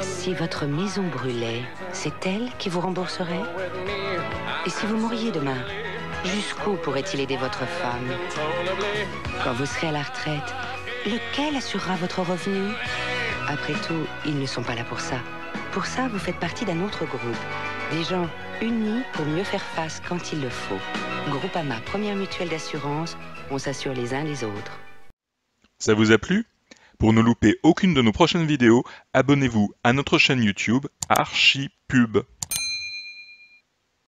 Si votre maison brûlait, c'est elle qui vous rembourserait. Et si vous mouriez demain, jusqu'où pourrait-il aider votre femme? Quand vous serez à la retraite, lequel assurera votre revenu? Après tout, ils ne sont pas là pour ça. Pour ça, vous faites partie d'un autre groupe. Des gens unis pour mieux faire face quand il le faut. Groupama, première mutuelle d'assurance, on s'assure les uns les autres. Ça vous a plu? Pour ne louper aucune de nos prochaines vidéos, abonnez-vous à notre chaîne YouTube Archipub.